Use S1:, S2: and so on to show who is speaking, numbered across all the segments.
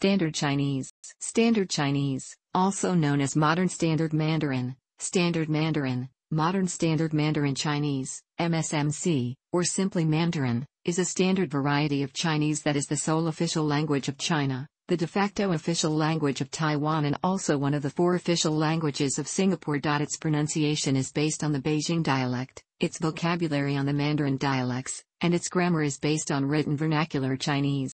S1: Standard Chinese. Standard Chinese, also known as Modern Standard Mandarin, Standard Mandarin, Modern Standard Mandarin Chinese, MSMC, or simply Mandarin, is a standard variety of Chinese that is the sole official language of China, the de facto official language of Taiwan and also one of the four official languages of Singapore. Its pronunciation is based on the Beijing dialect, its vocabulary on the Mandarin dialects, and its grammar is based on written vernacular Chinese.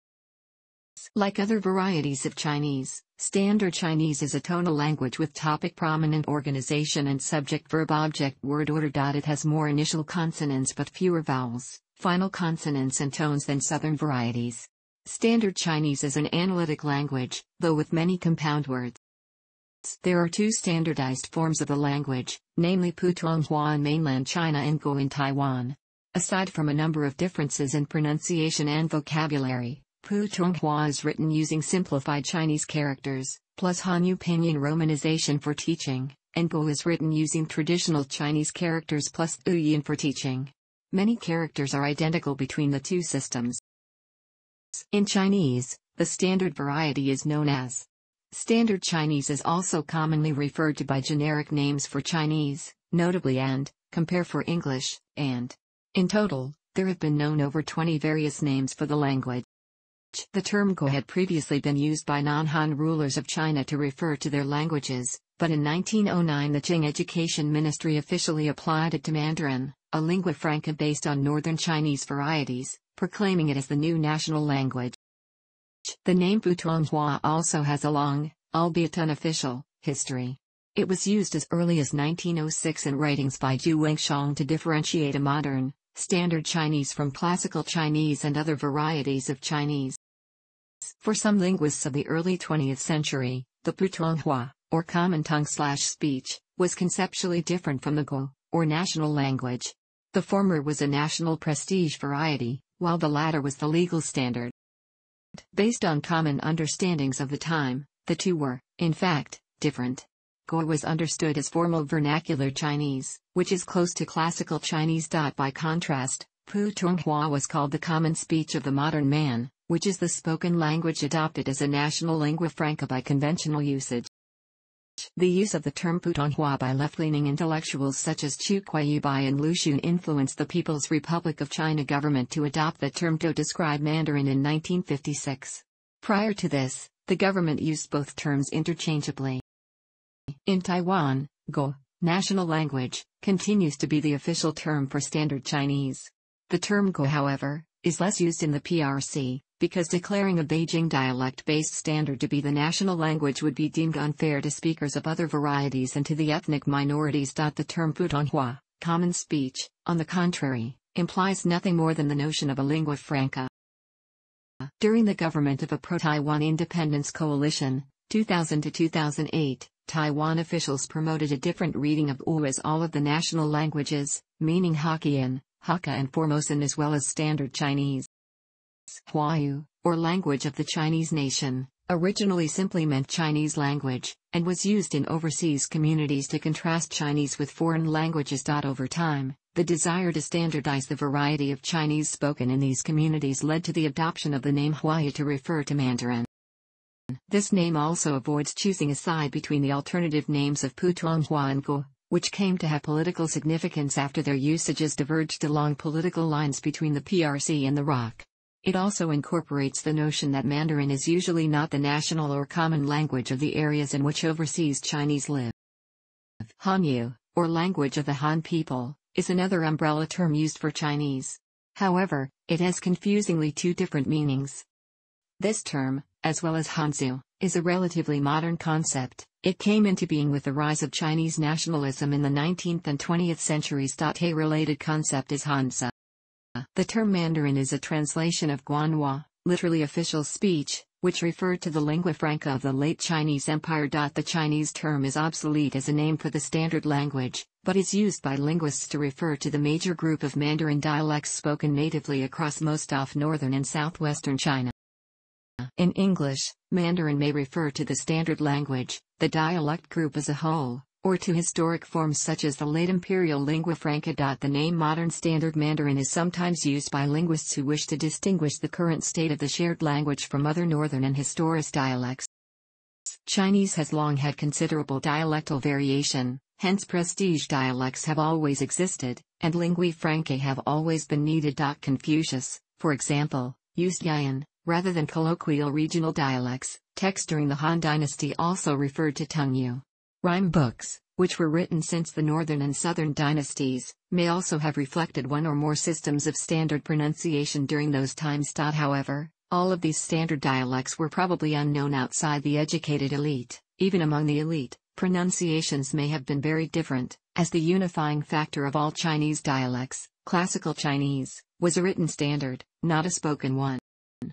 S1: Like other varieties of Chinese, Standard Chinese is a tonal language with topic prominent organization and subject verb object word order. It has more initial consonants but fewer vowels, final consonants and tones than Southern varieties. Standard Chinese is an analytic language, though with many compound words. There are two standardized forms of the language, namely Putonghua in mainland China and Guoyu in Taiwan. Aside from a number of differences in pronunciation and vocabulary, Putonghua is written using simplified Chinese characters, plus Hanyu Pinyin romanization for teaching, and Guoyu is written using traditional Chinese characters plus Zhuyin for teaching. Many characters are identical between the two systems. In Chinese, the standard variety is known as Standard Chinese is also commonly referred to by generic names for Chinese, notably and, compare for English, and. In total, there have been known over 20 various names for the language. The term Guoyu had previously been used by non-Han rulers of China to refer to their languages, but in 1909 the Qing Education Ministry officially applied it to Mandarin, a lingua franca based on Northern Chinese varieties, proclaiming it as the new national language. The name Putonghua also has a long, albeit unofficial, history. It was used as early as 1906 in writings by Zhu Wenxiong to differentiate a modern, standard Chinese from classical Chinese and other varieties of Chinese. For some linguists of the early 20th century, the Putonghua, or common tongue slash speech, was conceptually different from the Guoyu, or national language. The former was a national prestige variety, while the latter was the legal standard. Based on common understandings of the time, the two were, in fact, different. Guoyu was understood as formal vernacular Chinese, which is close to classical Chinese. By contrast, Putonghua was called the common speech of the modern man, which is the spoken language adopted as a national lingua franca by conventional usage. The use of the term Putonghua by left-leaning intellectuals such as Qu Qiubai and Lu Xun influenced the People's Republic of China government to adopt the term to describe Mandarin in 1956. Prior to this, the government used both terms interchangeably. In Taiwan, Guoyu, national language, continues to be the official term for Standard Chinese. The term Guoyu however, is less used in the PRC, because declaring a Beijing dialect-based standard to be the national language would be deemed unfair to speakers of other varieties and to the ethnic minorities. The term Putonghua, common speech, on the contrary, implies nothing more than the notion of a lingua franca. During the government of a pro-Taiwan independence coalition, 2000 to 2008, Taiwan officials promoted a different reading of U as all of the national languages, meaning Hokkien, Hakka and Formosan as well as Standard Chinese. Huayu, or language of the Chinese nation, originally simply meant Chinese language, and was used in overseas communities to contrast Chinese with foreign languages. Over time, the desire to standardize the variety of Chinese spoken in these communities led to the adoption of the name Huayu to refer to Mandarin. This name also avoids choosing a side between the alternative names of Putonghua and Guo, which came to have political significance after their usages diverged along political lines between the PRC and the ROC. It also incorporates the notion that Mandarin is usually not the national or common language of the areas in which overseas Chinese live. Hanyu, or language of the Han people, is another umbrella term used for Chinese. However, it has confusingly two different meanings. This term, as well as Hanzu, is a relatively modern concept. It came into being with the rise of Chinese nationalism in the 19th and 20th centuries. A related concept is Hanzi. The term Mandarin is a translation of Guanhua, literally official speech, which referred to the lingua franca of the late Chinese Empire. The Chinese term is obsolete as a name for the standard language, but is used by linguists to refer to the major group of Mandarin dialects spoken natively across most of northern and southwestern China. In English, Mandarin may refer to the standard language, the dialect group as a whole, or to historic forms such as the late imperial lingua franca. The name Modern Standard Mandarin is sometimes used by linguists who wish to distinguish the current state of the shared language from other Northern and Historic dialects. Chinese has long had considerable dialectal variation, hence prestige dialects have always existed, and lingui francae have always been needed. Confucius, for example, used Yan, rather than colloquial regional dialects. Texts during the Han Dynasty also referred to Tongyu. Rhyme books, which were written since the Northern and Southern dynasties, may also have reflected one or more systems of standard pronunciation during those times. However, all of these standard dialects were probably unknown outside the educated elite. Even among the elite, pronunciations may have been very different, as the unifying factor of all Chinese dialects, classical Chinese, was a written standard, not a spoken one.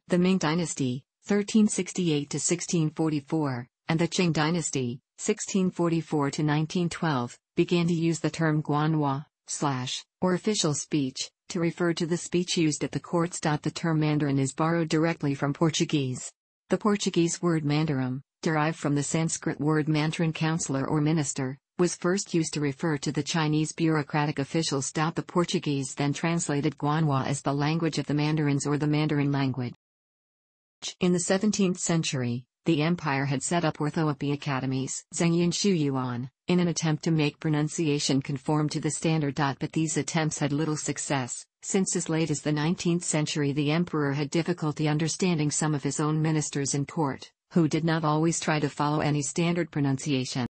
S1: The Ming Dynasty, 1368 to 1644, and the Qing Dynasty, 1644 to 1912, began to use the term Guanhua, slash, or official speech, to refer to the speech used at the courts. The term Mandarin is borrowed directly from Portuguese. The Portuguese word mandarim, derived from the Sanskrit word mantrin counselor or minister, was first used to refer to the Chinese bureaucratic officials. The Portuguese then translated Guanhua as the language of the Mandarins or the Mandarin language. In the 17th century, the empire had set up orthoepy academies Zhengyan Shuyuan, in an attempt to make pronunciation conform to the standard. But these attempts had little success, since as late as the 19th century the emperor had difficulty understanding some of his own ministers in court, who did not always try to follow any standard pronunciation.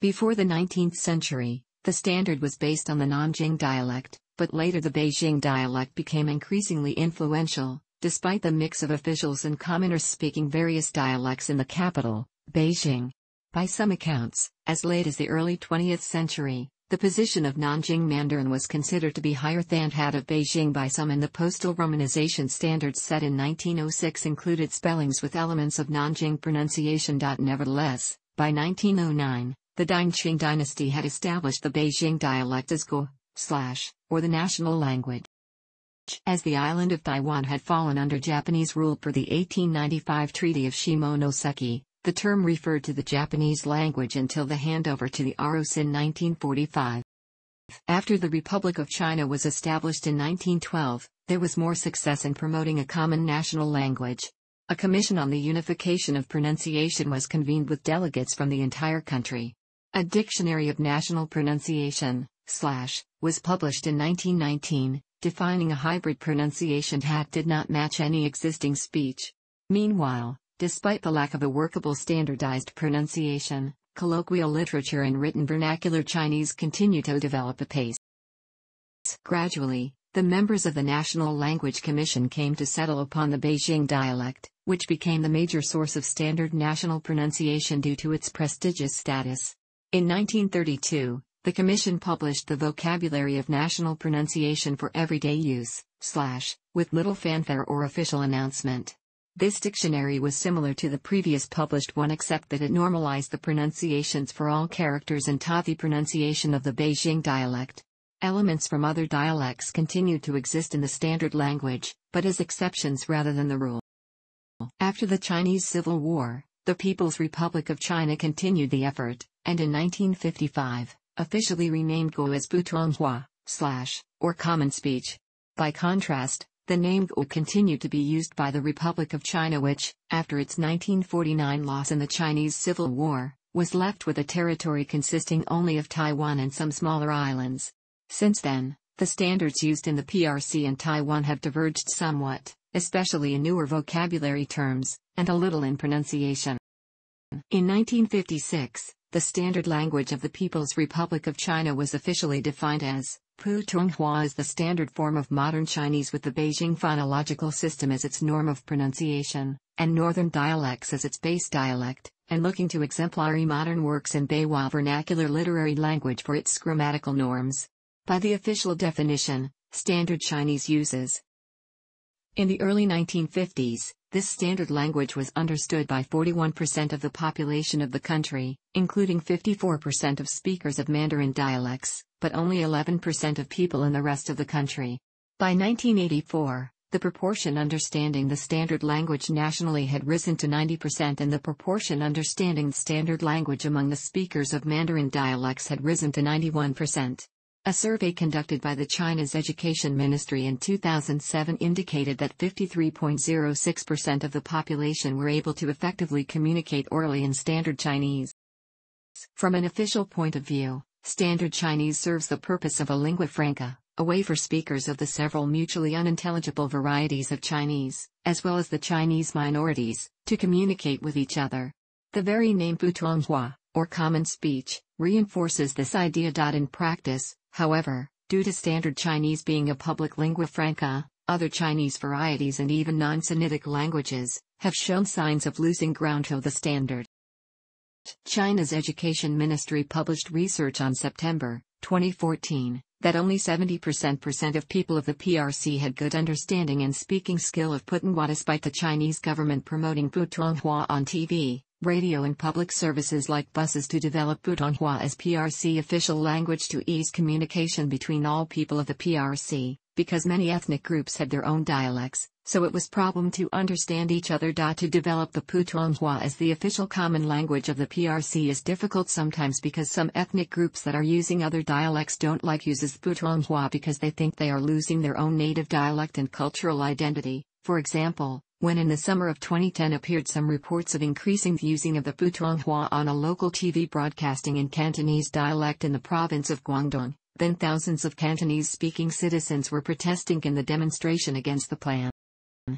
S1: Before the 19th century, the standard was based on the Nanjing dialect, but later the Beijing dialect became increasingly influential, despite the mix of officials and commoners speaking various dialects in the capital, Beijing. By some accounts, as late as the early 20th century, the position of Nanjing Mandarin was considered to be higher than that of Beijing by some and the postal romanization standards set in 1906 included spellings with elements of Nanjing pronunciation. Nevertheless, by 1909, the Dynqing dynasty had established the Beijing dialect as Guoyu, slash, or the national language. As the island of Taiwan had fallen under Japanese rule per the 1895 Treaty of Shimonoseki, the term referred to the Japanese language until the handover to the ROC in 1945. After the Republic of China was established in 1912, there was more success in promoting a common national language. A commission on the unification of pronunciation was convened with delegates from the entire country. A dictionary of national pronunciation, slash, was published in 1919, defining a hybrid pronunciation that did not match any existing speech. Meanwhile, despite the lack of a workable standardized pronunciation, colloquial literature and written vernacular Chinese continue to develop apace. Gradually, the members of the National Language Commission came to settle upon the Beijing dialect, which became the major source of standard national pronunciation due to its prestigious status. In 1932, the Commission published the Vocabulary of National Pronunciation for Everyday Use, slash, with little fanfare or official announcement. This dictionary was similar to the previous published one except that it normalized the pronunciations for all characters and taught the pronunciation of the Beijing dialect. Elements from other dialects continued to exist in the standard language, but as exceptions rather than the rule. After the Chinese Civil War, the People's Republic of China continued the effort, and in 1955, officially renamed Guoyu as Putonghua, slash, or common speech. By contrast, the name Guoyu continued to be used by the Republic of China which, after its 1949 loss in the Chinese Civil War, was left with a territory consisting only of Taiwan and some smaller islands. Since then, the standards used in the PRC and Taiwan have diverged somewhat, especially in newer vocabulary terms, and a little in pronunciation. In 1956, the standard language of the People's Republic of China was officially defined as Putonghua as the standard form of modern Chinese with the Beijing phonological system as its norm of pronunciation, and northern dialects as its base dialect, and looking to exemplary modern works in Baihua vernacular literary language for its grammatical norms. By the official definition, Standard Chinese uses. In the early 1950s, this standard language was understood by 41% of the population of the country, including 54% of speakers of Mandarin dialects, but only 11% of people in the rest of the country. By 1984, the proportion understanding the standard language nationally had risen to 90% and the proportion understanding the standard language among the speakers of Mandarin dialects had risen to 91%. A survey conducted by the China's Education Ministry in 2007 indicated that 53.06% of the population were able to effectively communicate orally in Standard Chinese. From an official point of view, Standard Chinese serves the purpose of a lingua franca, a way for speakers of the several mutually unintelligible varieties of Chinese, as well as the Chinese minorities, to communicate with each other. The very name Putonghua, or common speech, reinforces this idea. In practice, however, due to Standard Chinese being a public lingua franca, other Chinese varieties and even non-Sinitic languages have shown signs of losing ground to the standard. China's Education Ministry published research on September 2014 that only 70% of people of the PRC had good understanding and speaking skill of Putonghua despite the Chinese government promoting Putonghua on TV, radio and public services like buses to develop Putonghua as PRC official language to ease communication between all people of the PRC, because many ethnic groups had their own dialects, so it was problem to understand each other. To develop the Putonghua as the official common language of the PRC is difficult sometimes because some ethnic groups that are using other dialects don't like uses Putonghua because they think they are losing their own native dialect and cultural identity. For example, when in the summer of 2010 appeared some reports of increasing using of the Putonghua on a local TV broadcasting in Cantonese dialect in the province of Guangdong, then thousands of Cantonese-speaking citizens were protesting in the demonstration against the plan.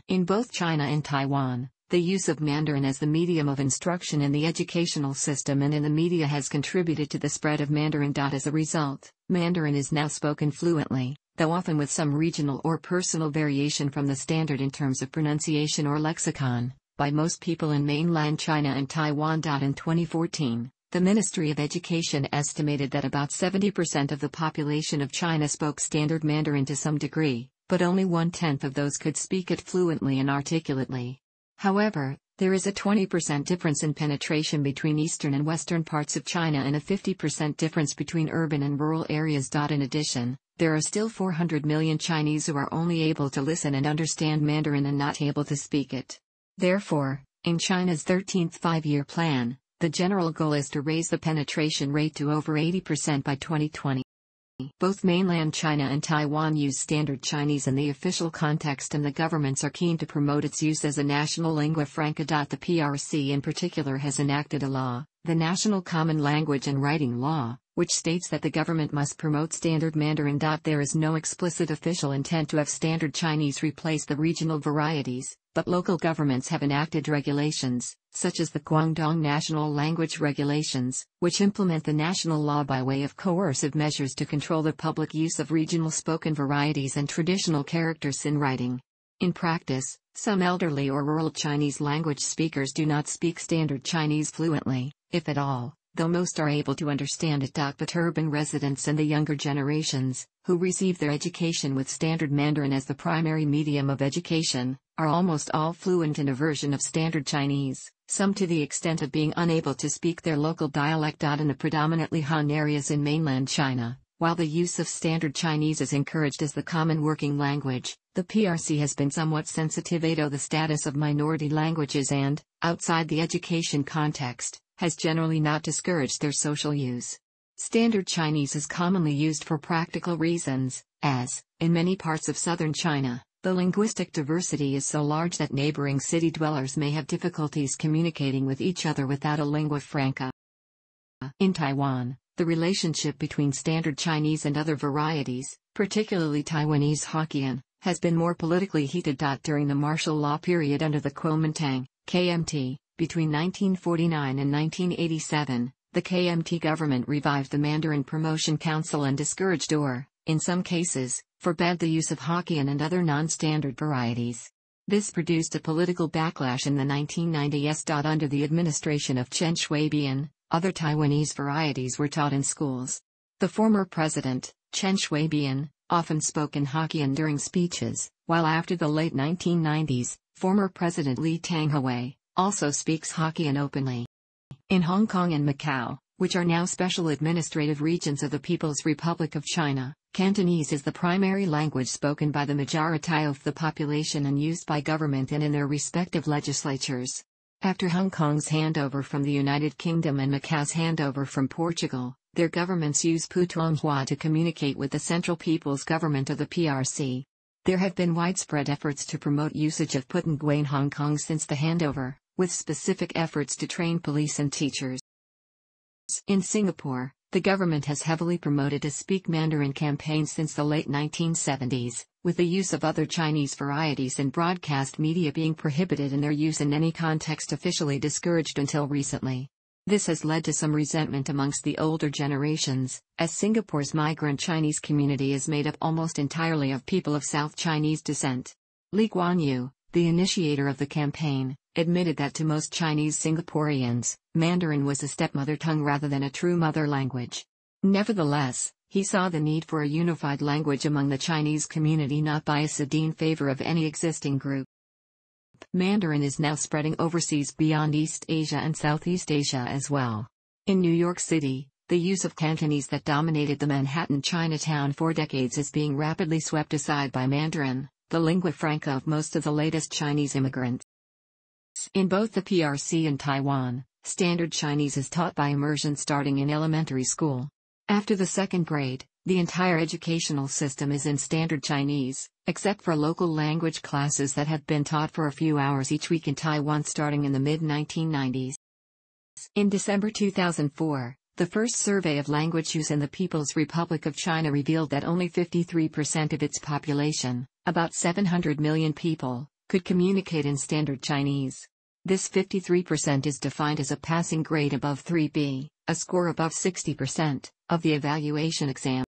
S1: In both China and Taiwan, the use of Mandarin as the medium of instruction in the educational system and in the media has contributed to the spread of Mandarin. As a result, Mandarin is now spoken fluently, though often with some regional or personal variation from the standard in terms of pronunciation or lexicon, by most people in mainland China and Taiwan. In 2014, the Ministry of Education estimated that about 70% of the population of China spoke Standard Mandarin to some degree, but only one-tenth of those could speak it fluently and articulately. However, there is a 20% difference in penetration between eastern and western parts of China and a 50% difference between urban and rural areas. In addition, there are still 400 million Chinese who are only able to listen and understand Mandarin and not able to speak it. Therefore, in China's 13th five-year plan, the general goal is to raise the penetration rate to over 80% by 2020. Both mainland China and Taiwan use Standard Chinese in the official context and the governments are keen to promote its use as a national lingua franca. The PRC in particular has enacted a law, the National Common Language and Writing Law, which states that the government must promote Standard Mandarin. There is no explicit official intent to have Standard Chinese replace the regional varieties, but local governments have enacted regulations, such as the Guangdong National Language Regulations, which implement the national law by way of coercive measures to control the public use of regional spoken varieties and traditional characters in writing. In practice, some elderly or rural Chinese language speakers do not speak Standard Chinese fluently, if at all though most are able to understand it. But urban residents and the younger generations, who receive their education with Standard Mandarin as the primary medium of education, are almost all fluent in a version of Standard Chinese, some to the extent of being unable to speak their local dialect. In the predominantly Han areas in mainland China, while the use of Standard Chinese is encouraged as the common working language, the PRC has been somewhat sensitive to the status of minority languages and, outside the education context, has generally not discouraged their social use. Standard Chinese is commonly used for practical reasons, as, in many parts of southern China, the linguistic diversity is so large that neighboring city dwellers may have difficulties communicating with each other without a lingua franca. In Taiwan, the relationship between Standard Chinese and other varieties, particularly Taiwanese Hokkien, has been more politically heated. During the martial law period under the Kuomintang, KMT, between 1949 and 1987, the KMT government revived the Mandarin Promotion Council and discouraged or, in some cases, forbade the use of Hokkien and other non-standard varieties. This produced a political backlash in the 1990s. Under the administration of Chen Shui-bian, other Taiwanese varieties were taught in schools. The former president, Chen Shui-bian, often spoke in Hokkien during speeches, while after the late 1990s, former President Lee Teng-hui, also speaks Hokkien openly. In Hong Kong and Macau, which are now special administrative regions of the People's Republic of China. Cantonese is the primary language spoken by the majority of the population and used by government and in their respective legislatures. After Hong Kong's handover from the United Kingdom and Macau's handover from Portugal, their governments use Putonghua to communicate with the Central People's Government of the PRC. There have been widespread efforts to promote usage of Putonghua in Hong Kong since the handover, with specific efforts to train police and teachers. In Singapore, the government has heavily promoted a Speak Mandarin campaign since the late 1970s, with the use of other Chinese varieties in broadcast media being prohibited and their use in any context officially discouraged until recently. This has led to some resentment amongst the older generations, as Singapore's migrant Chinese community is made up almost entirely of people of South Chinese descent. Lee Kuan Yew, the initiator of the campaign, admitted that to most Chinese Singaporeans, Mandarin was a stepmother tongue rather than a true mother language. Nevertheless, he saw the need for a unified language among the Chinese community not biased in favor of any existing group. Mandarin is now spreading overseas beyond East Asia and Southeast Asia as well. In New York City, the use of Cantonese that dominated the Manhattan Chinatown for decades is being rapidly swept aside by Mandarin, the lingua franca of most of the latest Chinese immigrants. In both the PRC and Taiwan, Standard Chinese is taught by immersion starting in elementary school. After the second grade, the entire educational system is in Standard Chinese, except for local language classes that have been taught for a few hours each week in Taiwan starting in the mid 1990s. In December 2004, the first survey of language use in the People's Republic of China revealed that only 53% of its population, about 700 million people, could communicate in Standard Chinese. This 53% is defined as a passing grade above 3B, a score above 60%, of the evaluation exam.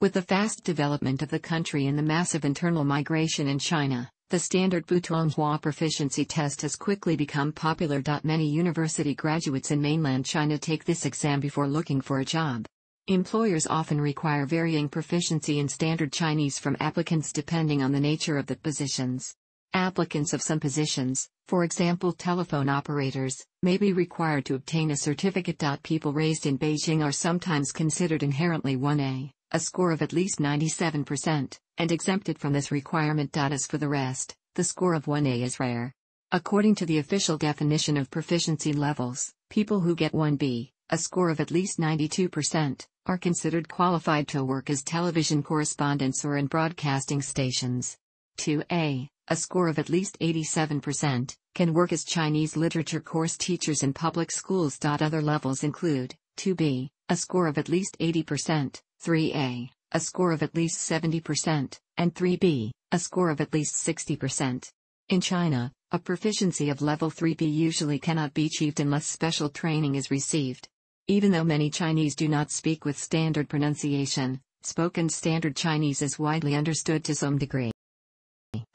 S1: With the fast development of the country and the massive internal migration in China, the standard Putonghua proficiency test has quickly become popular. Many university graduates in mainland China take this exam before looking for a job. Employers often require varying proficiency in standard Chinese from applicants depending on the nature of the positions. Applicants of some positions, for example telephone operators, may be required to obtain a certificate. People raised in Beijing are sometimes considered inherently 1A a score of at least 97%, and exempted from this requirement. As for the rest, the score of 1A is rare. According to the official definition of proficiency levels, people who get 1B, a score of at least 92%, are considered qualified to work as television correspondents or in broadcasting stations. 2A, a score of at least 87%, can work as Chinese literature course teachers in public schools. Other levels include 2B, a score of at least 80%, 3A, a score of at least 70%, and 3B, a score of at least 60%. In China, a proficiency of level 3B usually cannot be achieved unless special training is received. Even though many Chinese do not speak with standard pronunciation, spoken standard Chinese is widely understood to some degree.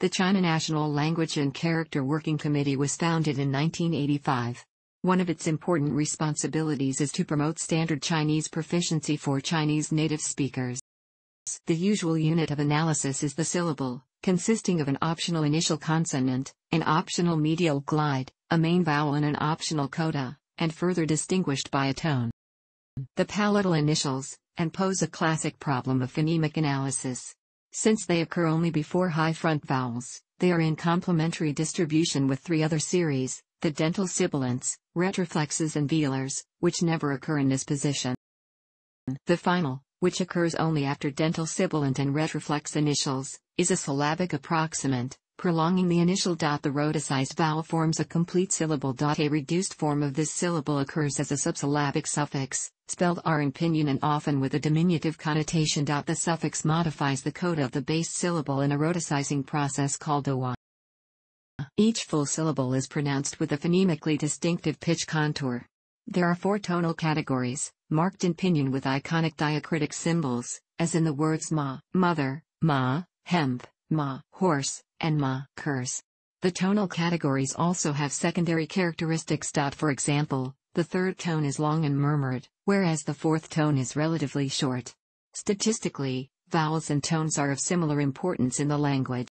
S1: The China National Language and Character Working Committee was founded in 1985. One of its important responsibilities is to promote standard Chinese proficiency for Chinese native speakers. The usual unit of analysis is the syllable, consisting of an optional initial consonant, an optional medial glide, a main vowel and an optional coda, and further distinguished by a tone. The palatal initials, and pose a classic problem of phonemic analysis. Since they occur only before high front vowels, they are in complementary distribution with three other series, the dental sibilants, retroflexes and velars, which never occur in this position. The final, which occurs only after dental sibilant and retroflex initials, is a syllabic approximant, prolonging the initial. dot The rhoticized vowel forms a complete syllable. A reduced form of this syllable occurs as a subsyllabic suffix, spelled r in pinyin and often with a diminutive connotation. The suffix modifies the coda of the base syllable in a rhoticizing process called a each full syllable is pronounced with a phonemically distinctive pitch contour. There are four tonal categories, marked in pinyin with iconic diacritic symbols, as in the words ma, mother, ma, hemp, ma, horse, and ma, curse. The tonal categories also have secondary characteristics. For example, the third tone is long and murmured, whereas the fourth tone is relatively short. Statistically, vowels and tones are of similar importance in the language.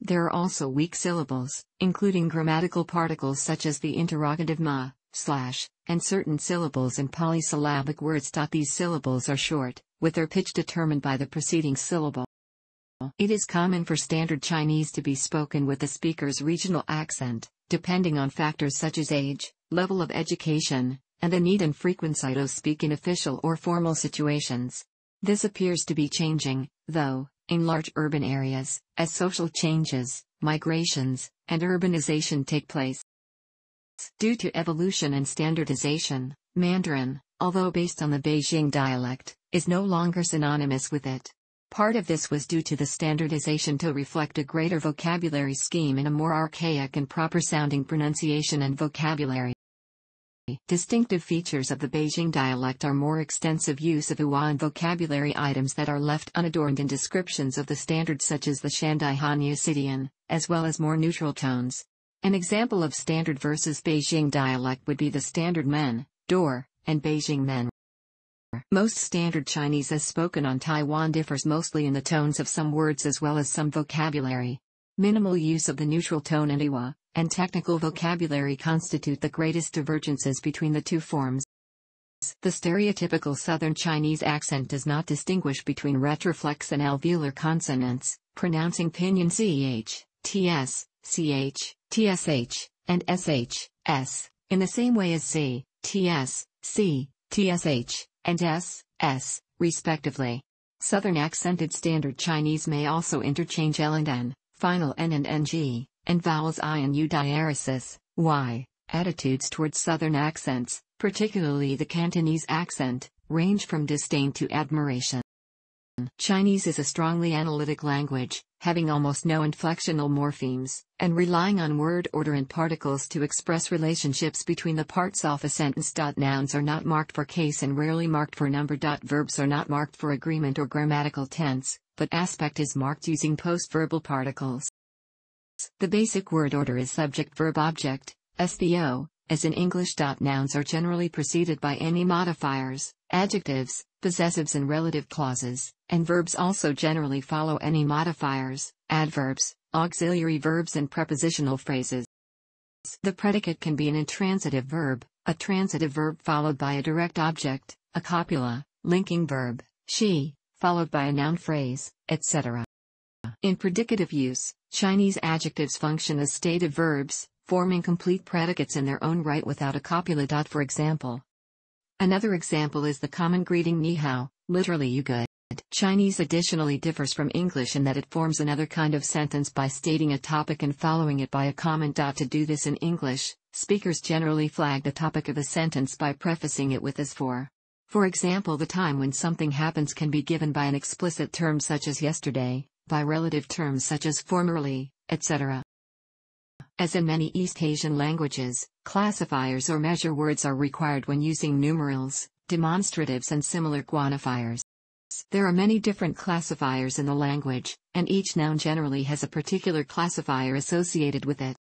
S1: There are also weak syllables, including grammatical particles such as the interrogative ma, slash, and certain syllables in polysyllabic words. These syllables are short, with their pitch determined by the preceding syllable. It is common for Standard Chinese to be spoken with the speaker's regional accent, depending on factors such as age, level of education, and the need and frequency to speak in official or formal situations. This appears to be changing, though, in large urban areas, as social changes, migrations, and urbanization take place. Due to evolution and standardization, Mandarin, although based on the Beijing dialect, is no longer synonymous with it. Part of this was due to the standardization to reflect a greater vocabulary scheme in a more archaic and proper sounding pronunciation and vocabulary. Distinctive features of the Beijing dialect are more extensive use of erhua and vocabulary items that are left unadorned in descriptions of the standard such as the Xiandai Hanyu as well as more neutral tones. An example of standard versus Beijing dialect would be the standard men, door, and Beijing men. Most standard Chinese as spoken on Taiwan differs mostly in the tones of some words as well as some vocabulary. Minimal use of the neutral tone and erhua, and technical vocabulary constitute the greatest divergences between the two forms. The stereotypical Southern Chinese accent does not distinguish between retroflex and alveolar consonants, pronouncing pinyin ch, ts, ch, tsh, and sh, s, in the same way as c, ts, c, tsh, and s, s, respectively. Southern accented Standard Chinese may also interchange l and n, final n and ng, and vowels i and u diaresis, y. Attitudes towards Southern accents, particularly the Cantonese accent, range from disdain to admiration. Chinese is a strongly analytic language, having almost no inflectional morphemes, and relying on word order and particles to express relationships between the parts of a sentence. Nouns are not marked for case and rarely marked for number. Verbs are not marked for agreement or grammatical tense, but aspect is marked using postverbal particles. The basic word order is subject-verb-object, SVO, as in English. Nouns are generally preceded by any modifiers, adjectives, possessives and relative clauses, and verbs also generally follow any modifiers, adverbs, auxiliary verbs and prepositional phrases. The predicate can be an intransitive verb, a transitive verb followed by a direct object, a copula, linking verb, she, followed by a noun phrase, etc. In predicative use, Chinese adjectives function as stative verbs, forming complete predicates in their own right without a copula. dot For example, another example is the common greeting ni hao, literally you good. Chinese additionally differs from English in that it forms another kind of sentence by stating a topic and following it by a comment. To do this in English, speakers generally flag the topic of a sentence by prefacing it with as for. For example, the time when something happens can be given by an explicit term such as yesterday, by relative terms such as formerly, etc. As in many East Asian languages, classifiers or measure words are required when using numerals, demonstratives and similar quantifiers. There are many different classifiers in the language, and each noun generally has a particular classifier associated with it.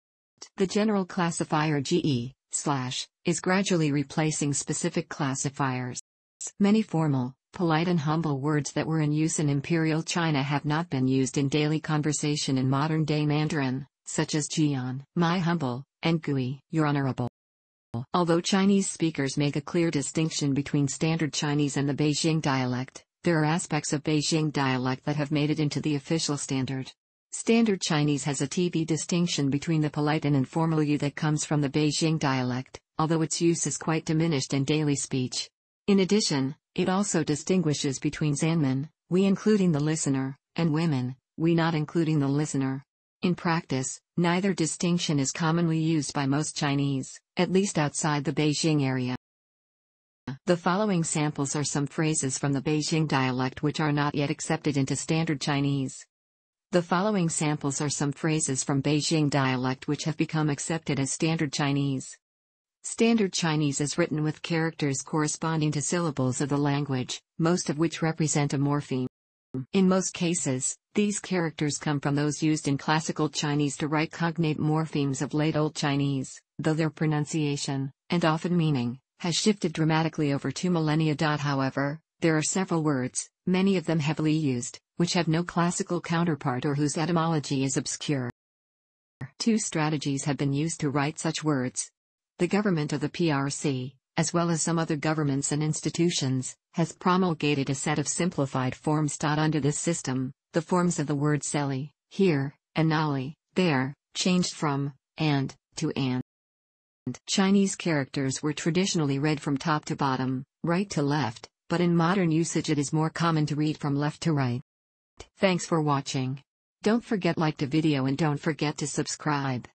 S1: The general classifier GE, slash, is gradually replacing specific classifiers. Many formal, polite and humble words that were in use in Imperial China have not been used in daily conversation in modern-day Mandarin, such as Jian, my humble, and Gui, your honorable. Although Chinese speakers make a clear distinction between Standard Chinese and the Beijing dialect, there are aspects of Beijing dialect that have made it into the official standard. Standard Chinese has a TV distinction between the polite and informal you that comes from the Beijing dialect, although its use is quite diminished in daily speech. In addition, it also distinguishes between Zanmen, we including the listener, and women, we not including the listener. In practice, neither distinction is commonly used by most Chinese, at least outside the Beijing area. The following samples are some phrases from the Beijing dialect which are not yet accepted into Standard Chinese. The following samples are some phrases from Beijing dialect which have become accepted as Standard Chinese. Standard Chinese is written with characters corresponding to syllables of the language, most of which represent a morpheme. In most cases, these characters come from those used in Classical Chinese to write cognate morphemes of Late Old Chinese, though their pronunciation, and often meaning, has shifted dramatically over two millennia. However, there are several words, many of them heavily used, which have no classical counterpart or whose etymology is obscure. Two strategies have been used to write such words. The government of the PRC, as well as some other governments and institutions, has promulgated a set of simplified forms. Under this system, the forms of the word here, and nali, there, changed from and to and. Chinese characters were traditionally read from top to bottom, right to left, but in modern usage it is more common to read from left to right. Thanks for watching. Don't forget like the video and don't forget to subscribe.